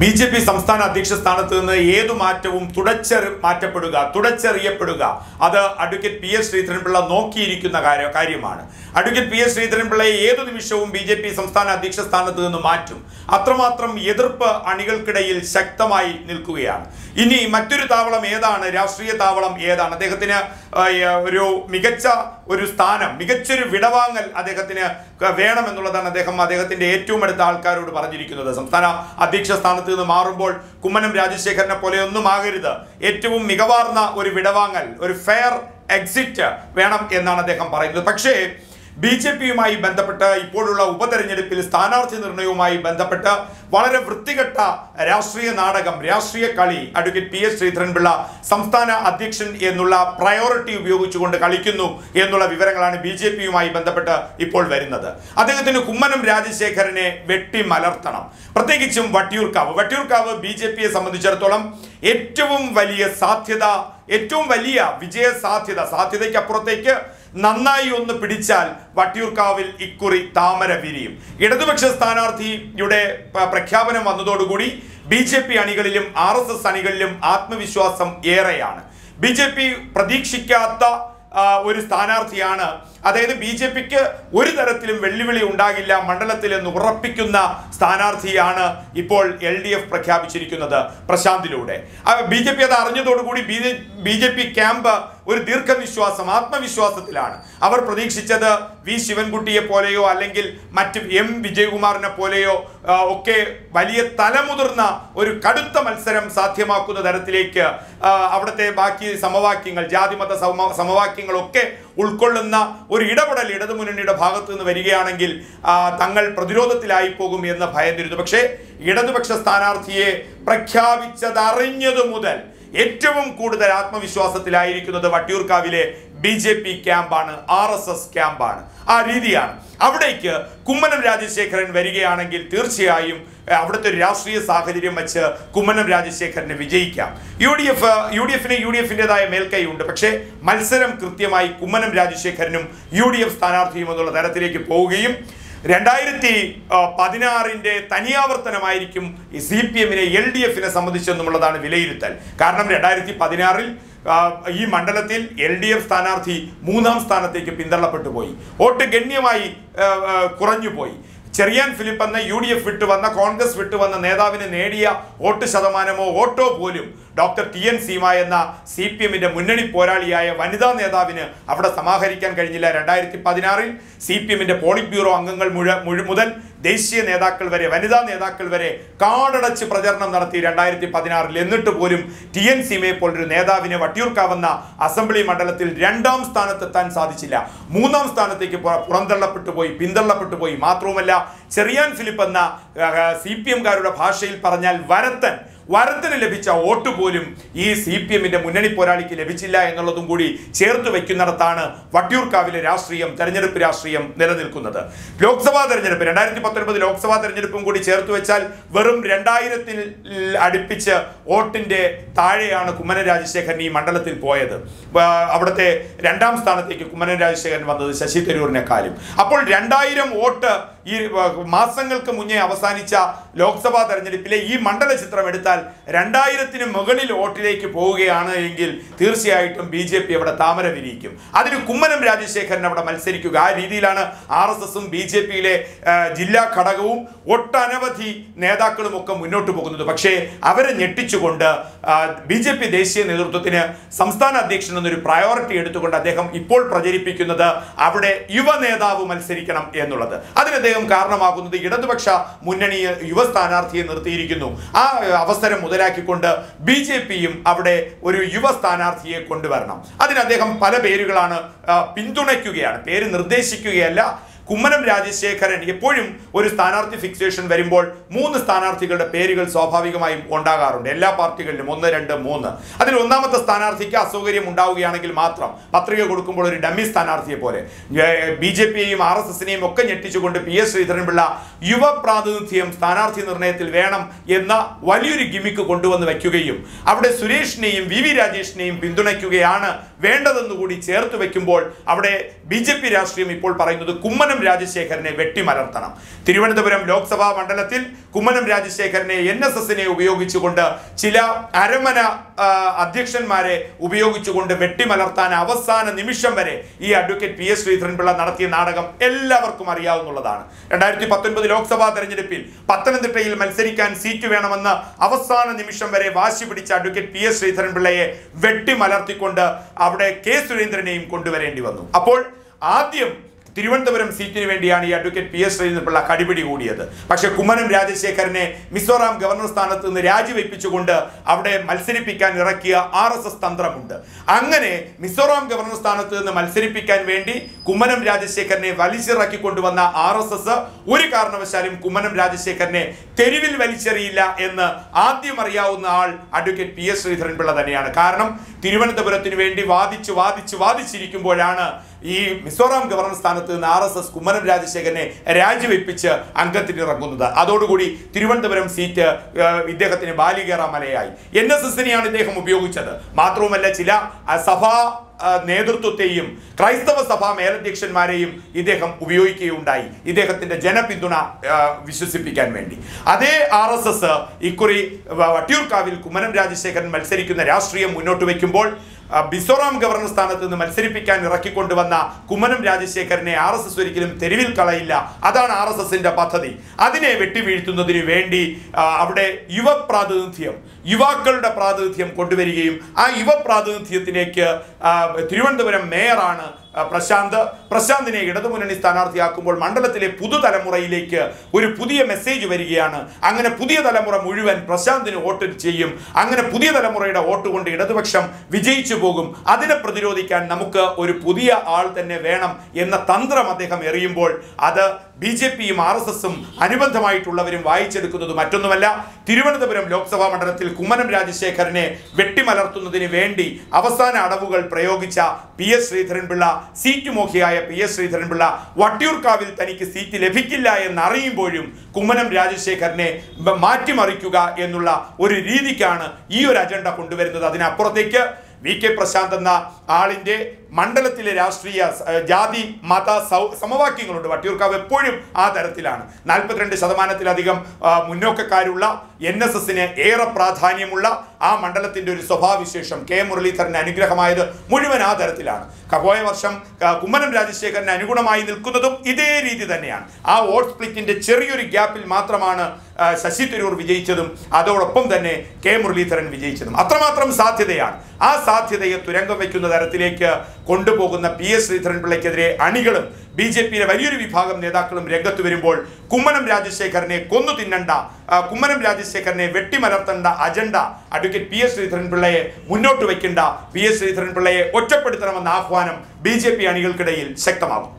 B J P സംസ്ഥാന അധ്യക്ഷ സ്ഥാനത്ത് നിന്ന് ഏതു മാറ്റവും തുടച്ചെറി മാറ്റപ്പെടുക തുടച്ചെറിയപ്പെടുക. അത് അഡ്വക്കേറ്റ് പി എസ് ശ്രീധരൻപിള്ള നോക്കിയിരിക്കുന്ന കാര്യ കാര്യമാണ്. അഡ്വക്കേറ്റ് പി എസ് ശ്രീധരൻപിള്ളയെ ഏതു നിമിഷവും ബി ജെ പി സംസ്ഥാന അധ്യക്ഷ സ്ഥാനത്ത് നിന്ന് മാറ്റും. അത്രമാത്രം എതിർപ്പ് അണികൾക്കിടയിൽ ശക്തമായി നിൽക്കുകയാണ്. ഇനി മറ്റൊരു താവളം ഏതാണ്? രാഷ്ട്രീയ താവളം ഏതാണ്? അദ്ദേഹത്തിന് ഒരു മികച്ച ഒരു സ്ഥാനം മികച്ചൊരു വിടവാങ്ങൽ അദ്ദേഹത്തിന് വേണമെന്നുള്ളതാണ് അദ്ദേഹം അദ്ദേഹത്തിന്റെ ഏറ്റവും അടുത്ത ആൾക്കാരോട് പറഞ്ഞിരിക്കുന്നത്. സംസ്ഥാന അധ്യക്ഷ സ്ഥാനത്ത് നിന്ന് മാറുമ്പോൾ കുമ്മനം രാജശേഖരനെ പോലെ ഒന്നും ആകരുത്. ഏറ്റവും മികവാർന്ന ഒരു വിടവാങ്ങൽ ഒരു ഫെയർ എക്സിറ്റ് വേണം എന്നാണ് അദ്ദേഹം പറയുന്നത്. പക്ഷേ ബി ജെ പിയുമായി ബന്ധപ്പെട്ട് ഇപ്പോഴുള്ള ഉപതെരഞ്ഞെടുപ്പിൽ സ്ഥാനാർത്ഥി നിർണയവുമായി ബന്ധപ്പെട്ട് വളരെ വൃത്തികെട്ട രാഷ്ട്രീയ നാടകം രാഷ്ട്രീയ കളി അഡ്വക്കേറ്റ് പി എസ് ശ്രീധരൻപിള്ള സംസ്ഥാന അധ്യക്ഷൻ എന്നുള്ള പ്രയോറിറ്റി ഉപയോഗിച്ചുകൊണ്ട് കളിക്കുന്നു എന്നുള്ള വിവരങ്ങളാണ് ബി ജെ പിയുമായി ബന്ധപ്പെട്ട് ഇപ്പോൾ വരുന്നത്. അദ്ദേഹത്തിന് കുമ്മനം രാജശേഖരനെ വെട്ടിമലർത്തണം പ്രത്യേകിച്ചും വട്ടിയൂർക്കാവ്. വട്ടിയൂർക്കാവ് ബി ജെ പിയെ സംബന്ധിച്ചിടത്തോളം ഏറ്റവും വലിയ സാധ്യത ഏറ്റവും വലിയ വിജയ സാധ്യത സാധ്യതയ്ക്ക് അപ്പുറത്തേക്ക് നന്നായി ഒന്ന് പിടിച്ചാൽ വട്ടിയൂർക്കാവിൽ ഇക്കുറി താമര വിരിയും. ഇടതുപക്ഷ സ്ഥാനാർത്ഥിയുടെ പ്രഖ്യാപനം വന്നതോടുകൂടി ബി ജെ പി അണികളിലും ആർ എസ് എസ് അണികളിലും ആത്മവിശ്വാസം ഏറെയാണ്. ബി ജെ പി പ്രതീക്ഷിക്കാത്ത ഒരു സ്ഥാനാർത്ഥിയാണ് അതായത് ബി ജെ പിക്ക് ഒരു തരത്തിലും വെല്ലുവിളി ഉണ്ടാകില്ല മണ്ഡലത്തിൽ എന്ന് ഉറപ്പിക്കുന്ന സ്ഥാനാർത്ഥിയാണ് ഇപ്പോൾ എൽ ഡി എഫ് പ്രഖ്യാപിച്ചിരിക്കുന്നത് പ്രശാന്തിലൂടെ. ബി ജെ പി അത് അറിഞ്ഞതോടുകൂടി B B J P camp ഒരു ദീർഘവിശ്വാസം ആത്മവിശ്വാസത്തിലാണ്. അവർ പ്രതീക്ഷിച്ചത് വി ശിവൻകുട്ടിയെ പോലെയോ അല്ലെങ്കിൽ മറ്റ് എം വിജയകുമാറിനെ പോലെയോ ഒക്കെ വലിയ തലമുതിർന്ന ഒരു കടുത്ത മത്സരം സാധ്യമാക്കുന്ന തരത്തിലേക്ക് അവിടുത്തെ ബാക്കി സമവാക്യങ്ങൾ ജാതിമത സമ സമവാക്യങ്ങളൊക്കെ ഉൾക്കൊള്ളുന്ന ഒരു ഇടപെടൽ ഇടതുമുന്നണിയുടെ ഭാഗത്തു നിന്ന് വരികയാണെങ്കിൽ തങ്ങൾ പ്രതിരോധത്തിലായി പോകും എന്ന് ഭയന്നിരുന്നു. പക്ഷേ ഇടതുപക്ഷ സ്ഥാനാർത്ഥിയെ പ്രഖ്യാപിച്ചതറിഞ്ഞതു മുതൽ ഏറ്റവും കൂടുതൽ ആത്മവിശ്വാസത്തിലായിരിക്കുന്നത് വട്ടിയൂർക്കാവിലെ ബി ജെ പി ക്യാമ്പാണ് ആർ എസ് എസ് ക്യാമ്പാണ്. ആ രീതിയാണ്. അവിടേക്ക് കുമ്മനം രാജശേഖരൻ വരികയാണെങ്കിൽ തീർച്ചയായും അവിടുത്തെ ഒരു രാഷ്ട്രീയ സാഹചര്യം വെച്ച് കുമ്മനം രാജശേഖരനെ വിജയിക്കാം. U D F U D എഫിന് യു ഡി എഫിന്റെതായ മേൽക്കൈയുണ്ട്. പക്ഷേ മത്സരം കൃത്യമായി കുമ്മനം രാജശേഖരനും യു ഡി എഫ് സ്ഥാനാർത്ഥിയും എന്നുള്ള തരത്തിലേക്ക് പോവുകയും രണ്ടായിരത്തി പതിനാറിന്റെ തനിയാവർത്തനമായിരിക്കും സി പി എമ്മിനെ എൽ ഡി എഫിനെ സംബന്ധിച്ചെന്നുള്ളതാണ് വിലയിരുത്തൽ. കാരണം രണ്ടായിരത്തി പതിനാറിൽ ഈ മണ്ഡലത്തിൽ എൽ ഡി എഫ് സ്ഥാനാർത്ഥി മൂന്നാം സ്ഥാനത്തേക്ക് പിന്തള്ളപ്പെട്ടു പോയി. വോട്ട് ഗണ്യമായി കുറഞ്ഞു പോയി. ചെറിയാൻ ഫിലിപ്പ് എന്ന യു ഡി എഫ് വിട്ടു വന്ന കോൺഗ്രസ് വിട്ടു വന്ന നേതാവിന് നേടിയ വോട്ട് ശതമാനമോ വോട്ടോ പോലും ഡോക്ടർ ടി എൻ സീമ എന്ന സി പി എമ്മിന്റെ മുന്നണി പോരാളിയായ വനിതാ നേതാവിന് അവിടെ സമാഹരിക്കാൻ കഴിഞ്ഞില്ല. രണ്ടായിരത്തി പതിനാറിൽ സി പി എമ്മിന്റെ പോളിറ്റ് ബ്യൂറോ അംഗങ്ങൾ മുതൽ ദേശീയ നേതാക്കൾ വരെ വനിതാ നേതാക്കൾ വരെ കാടടച്ച് പ്രചരണം നടത്തി രണ്ടായിരത്തി പതിനാറിൽ എന്നിട്ട് പോലും ടി എൻ സീമയെ പോലൊരു നേതാവിനെ വട്ടിയൂർക്കാവുന്ന അസംബ്ലി മണ്ഡലത്തിൽ രണ്ടാം സ്ഥാനത്തെത്താൻ സാധിച്ചില്ല. മൂന്നാം സ്ഥാനത്തേക്ക് പുറന്തള്ളപ്പെട്ടു പോയി പിന്തള്ളപ്പെട്ടു പോയി. മാത്രവുമല്ല ചെറിയാൻ ഫിലിപ്പ് എന്ന സി പി എംകാരുടെ ഭാഷയിൽ പറഞ്ഞാൽ വരത്തൻ വരത്തിന് ലഭിച്ച വോട്ട് പോലും ഈ സി പി എമ്മിന്റെ മുന്നണി പോരാളിക്ക് ലഭിച്ചില്ല എന്നുള്ളതും കൂടി ചേർത്ത് വെക്കുന്നിടത്താണ് വട്ടിയൂർക്കാവിലെ രാഷ്ട്രീയം തെരഞ്ഞെടുപ്പ് രാഷ്ട്രീയം നിലനിൽക്കുന്നത്. ലോക്സഭാ തെരഞ്ഞെടുപ്പ് രണ്ടായിരത്തി പത്തൊൻപത് ലോക്സഭാ തെരഞ്ഞെടുപ്പും കൂടി ചേർത്ത് വെച്ചാൽ വെറും രണ്ടായിരത്തിൽ അടുപ്പിച്ച് വോട്ടിന്റെ താഴെയാണ് കുമ്മനം രാജശേഖരൻ ഈ മണ്ഡലത്തിൽ പോയത്. അവിടുത്തെ രണ്ടാം സ്ഥാനത്തേക്ക് കുമ്മനം രാജശേഖരൻ വന്നത് ശശി തരൂരിനെക്കാളും. അപ്പോൾ രണ്ടായിരം വോട്ട് ഈ മാസങ്ങൾക്ക് മുന്നേ അവസാനിച്ച ലോക്സഭാ തെരഞ്ഞെടുപ്പിലെ ഈ മണ്ഡല ചിത്രം എടുത്താൽ രണ്ടായിരത്തിന് മുകളിൽ വോട്ടിലേക്ക് പോവുകയാണ് എങ്കിൽ തീർച്ചയായിട്ടും ബി ജെ പി അവിടെ താമര വിരിയിക്കും. അതിന് കുമ്മനം രാജശേഖരൻ അവിടെ മത്സരിക്കുക. ആ രീതിയിലാണ് ആർ എസ് എസും ബി ജെ പിയിലെ ജില്ലാ ഘടകവും ഒട്ടനവധി നേതാക്കളും ഒക്കെ മുന്നോട്ട് പോകുന്നത്. പക്ഷേ അവരെ ഞെട്ടിച്ചുകൊണ്ട് ബി ജെ പി ദേശീയ നേതൃത്വത്തിന് സംസ്ഥാന അധ്യക്ഷൻ എന്നൊരു പ്രയോറിറ്റി എടുത്തുകൊണ്ട് അദ്ദേഹം ഇപ്പോൾ പ്രചരിപ്പിക്കുന്നത് അവിടെ യുവ നേതാവ് മത്സരിക്കണം എന്നുള്ളത്. അതിന് അദ്ദേഹം കാരണമാകുന്നത് ഇടതുപക്ഷ മുന്നണി യുവ സ്ഥാനാർത്ഥിയെ നിർത്തിയിരിക്കുന്നു. ആ അവസരം മുതലാക്കിക്കൊണ്ട് ബി ജെ പിയും അവിടെ ഒരു യുവ സ്ഥാനാർത്ഥിയെ കൊണ്ടുവരണം. അതിന് അദ്ദേഹം പല പേരുകളാണ് പിന്തുണയ്ക്കുകയാണ്. പേര് നിർദ്ദേശിക്കുകയല്ല. കുമ്മനം രാജശേഖരൻ എപ്പോഴും ഒരു സ്ഥാനാർത്ഥി ഫിക്സേഷൻ വരുമ്പോൾ മൂന്ന് സ്ഥാനാർത്ഥികളുടെ പേരുകൾ സ്വാഭാവികമായും ഉണ്ടാകാറുണ്ട്. എല്ലാ പാർട്ടികളിലും ഒന്ന് രണ്ട് മൂന്ന്. അതിൽ ഒന്നാമത്തെ സ്ഥാനാർത്ഥിക്ക് അസൗകര്യം ഉണ്ടാവുകയാണെങ്കിൽ മാത്രം പത്രിക കൊടുക്കുമ്പോൾ ഒരു ഡമ്മി സ്ഥാനാർത്ഥിയെ പോലെ. ബി ജെ പിയെയും ആർ എസ് എസിനെയും ഒക്കെ ഞെട്ടിച്ചുകൊണ്ട് പി എസ് ശ്രീധരൻപിള്ള യുവ പ്രാതിനിധ്യം സ്ഥാനാർത്ഥി നിർണയത്തിൽ വേണം എന്ന വലിയൊരു ഗിമിക്ക് കൊണ്ടുവന്ന് വയ്ക്കുകയും അവിടെ സുരേഷിനെയും വി വി രാജേഷിനെയും പിന്തുണയ്ക്കുകയാണ് വേണ്ടതെന്ന് കൂടി ചേർത്ത് വെക്കുമ്പോൾ അവിടെ ബി ജെ പി രാഷ്ട്രീയം ഇപ്പോൾ പറയുന്നത് കുമ്മനം രാജശേഖരനെ വെട്ടിമലർത്തണം. തിരുവനന്തപുരം ലോക്സഭാ മണ്ഡലത്തിൽ കുമ്മനം രാജശേഖരനെ എൻ എസ് എസിനെ ഉപയോഗിച്ചുകൊണ്ട് ചില അരമന അധ്യക്ഷന്മാരെ ഉപയോഗിച്ചുകൊണ്ട് വെട്ടിമലർത്താൻ അവസാന നിമിഷം വരെ ഈ അഡ്വക്കേറ്റ് പി എസ് ശ്രീധരൻപിള്ള നടത്തിയ നാടകം എല്ലാവർക്കും അറിയാവുന്നതാണ് രണ്ടായിരത്തി പത്തൊൻപത് ലോക്സഭാ തെരഞ്ഞെടുപ്പിൽ പത്തനംതിട്ടയിൽ മത്സരിക്കാൻ സീറ്റ് വേണമെന്ന് അവസാന നിമിഷം വരെ വാശി പിടിച്ച അഡ്വക്കേറ്റ് പി എസ് ശ്രീധരൻപിള്ളയെ വെട്ടിമലർത്തിക്കൊണ്ട് അവിടെ കെ സുരേന്ദ്രനെയും കൊണ്ടുവരേണ്ടി വന്നു. അപ്പോൾ ആദ്യം തിരുവനന്തപുരം സീറ്റിന് വേണ്ടിയാണ് ഈ അഡ്വക്കേറ്റ് പി എസ് ശ്രീധരൻപിള്ള കടിപിടി കൂടിയത്. പക്ഷെ കുമ്മനം രാജശേഖരനെ മിസോറാം ഗവർണർ സ്ഥാനത്ത് നിന്ന് രാജിവെപ്പിച്ചുകൊണ്ട് അവിടെ മത്സരിപ്പിക്കാൻ ഇറക്കിയ ആർ എസ് എസ് തന്ത്രമുണ്ട്. അങ്ങനെ മിസോറാം ഗവർണർ സ്ഥാനത്ത് നിന്ന് മത്സരിപ്പിക്കാൻ വേണ്ടി കുമ്മനം രാജശേഖരനെ വലിച്ചിറക്കി കൊണ്ടുവന്ന ആർ എസ് എസ് ഒരു കാരണവശാലും കുമ്മനം രാജശേഖരനെ തെരുവിൽ വലിച്ചെറിയില്ല എന്ന് ആദ്യം അറിയാവുന്ന ആൾ അഡ്വക്കേറ്റ് പി എസ് ശ്രീധരൻപിള്ള തന്നെയാണ്. കാരണം തിരുവനന്തപുരത്തിന് വേണ്ടി വാദിച്ച് വാദിച്ച് വാദിച്ചിരിക്കുമ്പോഴാണ് ഈ മിസോറാം ഗവർണർ സ്ഥാനത്ത് നിന്ന് ആർ എസ് എസ് കുമ്മനം രാജശേഖരനെ രാജിവെപ്പിച്ച് അംഗത്തിനിറങ്ങുന്നത്. അതോടുകൂടി തിരുവനന്തപുരം സീറ്റ് ഇദ്ദേഹത്തിന് ബാലികേറ മലയായി എൻ എസ് എസിനെയാണ് ഇദ്ദേഹം ഉപയോഗിച്ചത്. മാത്രവുമല്ല ചില സഭാ നേതൃത്വത്തെയും ക്രൈസ്തവ സഭാ മേലധ്യക്ഷന്മാരെയും ഇദ്ദേഹം ഉപയോഗിക്കുകയുണ്ടായി. ഇദ്ദേഹത്തിന്റെ ജനപിന്തുണ വിശ്വസിപ്പിക്കാൻ വേണ്ടി. അതേ ആർ എസ് എസ് ഇക്കുറി വട്ടിയൂർക്കാവിൽ കുമ്മനം രാജശേഖരൻ മത്സരിക്കുന്ന രാഷ്ട്രീയം മുന്നോട്ട് വയ്ക്കുമ്പോൾ മിസോറാം ഗവർണർ സ്ഥാനത്ത് നിന്ന് മത്സരിപ്പിക്കാൻ ഇറക്കിക്കൊണ്ടുവന്ന കുമ്മനം രാജശേഖരനെ ആർ എസ് എസ് ഒരിക്കലും തെരുവിൽ കളയില്ല. അതാണ് ആർ എസ് എസിന്റെ പദ്ധതി. അതിനെ വെട്ടിവീഴ്ത്തുന്നതിന് വേണ്ടി അവിടെ യുവ പ്രാതിനിധ്യം യുവാക്കളുടെ പ്രാതിനിധ്യം കൊണ്ടുവരികയും ആ യുവ പ്രാതിനിധ്യത്തിലേക്ക് തിരുവനന്തപുരം മേയറാണ് പ്രശാന്ത് പ്രശാന്തിനെ ഇടതുമുന്നണി സ്ഥാനാർത്ഥിയാക്കുമ്പോൾ മണ്ഡലത്തിലെ പുതുതലമുറയിലേക്ക് ഒരു പുതിയ മെസ്സേജ് വരികയാണ്. അങ്ങനെ പുതിയ തലമുറ മുഴുവൻ പ്രശാന്തിന് വോട്ട് ചെയ്യും. അങ്ങനെ പുതിയ തലമുറയുടെ വോട്ട് കൊണ്ട് ഇടതുപക്ഷം വിജയിച്ചു പോകും. അതിനെ പ്രതിരോധിക്കാൻ നമുക്ക് ഒരു പുതിയ ആൾ തന്നെ വേണം എന്ന തന്ത്രം അദ്ദേഹം എറിയുമ്പോൾ അത് ബി ജെ പിയും ആർ എസ് എസും അനുബന്ധമായിട്ടുള്ളവരും വായിച്ചെടുക്കുന്നത് മറ്റൊന്നുമല്ല. തിരുവനന്തപുരം ലോക്സഭാ മണ്ഡലത്തിൽ കുമ്മനം രാജശേഖരനെ വെട്ടിമലർത്തുന്നതിന് വേണ്ടി അവസാന അടവുകൾ പ്രയോഗിച്ച പി എസ് ശ്രീധരൻപിള്ള സീറ്റ് മോഹിയായ പി എസ് ശ്രീധരൻപിള്ള വട്ടിയൂർക്കാവിൽ തനിക്ക് സീറ്റ് ലഭിക്കില്ല എന്നറിയുമ്പോഴും കുമ്മനം രാജശേഖരനെ മാറ്റിമറിക്കുക എന്നുള്ള ഒരു രീതിക്കാണ് ഈ ഒരു അജണ്ട കൊണ്ടുവരുന്നത്. അതിനപ്പുറത്തേക്ക് വി കെ പ്രശാന്ത് എന്ന ആളിന്റെ മണ്ഡലത്തിലെ രാഷ്ട്രീയ ജാതി മത സമവാക്യങ്ങളുണ്ട്. വട്ടിയൂർക്കാവ് എപ്പോഴും ആ തരത്തിലാണ്. നാൽപ്പത്തിരണ്ട് ശതമാനത്തിലധികം മുന്നോക്കക്കാരുള്ള എൻ എസ് എസിന് ഏറെ പ്രാധാന്യമുള്ള ആ മണ്ഡലത്തിന്റെ ഒരു സ്വഭാവവിശേഷം കെ മുരളീധരന് അനുഗ്രഹമായത് മുഴുവൻ ആ തരത്തിലാണ്. കപോയ പോയ വർഷം കുമ്മനം രാജശേഖരന് അനുഗുണമായി നിൽക്കുന്നതും ഇതേ രീതി തന്നെയാണ്. ആ വോട്ട് സ്പ്ലിറ്റിന്റെ ചെറിയൊരു ഗ്യാപ്പിൽ മാത്രമാണ് ശശി തരൂർ വിജയിച്ചതും അതോടൊപ്പം തന്നെ കെ മുരളീധരൻ വിജയിച്ചതും. അത്രമാത്രം സാധ്യതയാണ്. ആ സാധ്യതയെ തുരങ്കം വയ്ക്കുന്ന തരത്തിലേക്ക് കൊണ്ടുപോകുന്ന പി എസ് ശ്രീധരൻപിള്ളയ്ക്കെതിരെ അണികളും ബി ജെ പിയിലെ വലിയൊരു വിഭാഗം നേതാക്കളും രംഗത്ത് വരുമ്പോൾ കുമ്മനം രാജശേഖരനെ കൊന്നു തിന്നണ്ട കുമ്മനം രാജശേഖരനെ വെട്ടിമലർത്തേണ്ട അജണ്ട അഡ്വക്കേറ്റ് പി എസ് ശ്രീധരൻപിള്ളയെ മുന്നോട്ട് വയ്ക്കേണ്ട പി എസ് ശ്രീധരൻപിള്ളയെ ഒറ്റപ്പെടുത്തണമെന്ന ആഹ്വാനം ബി ജെ പി അണികൾക്കിടയിൽ ശക്തമാകും.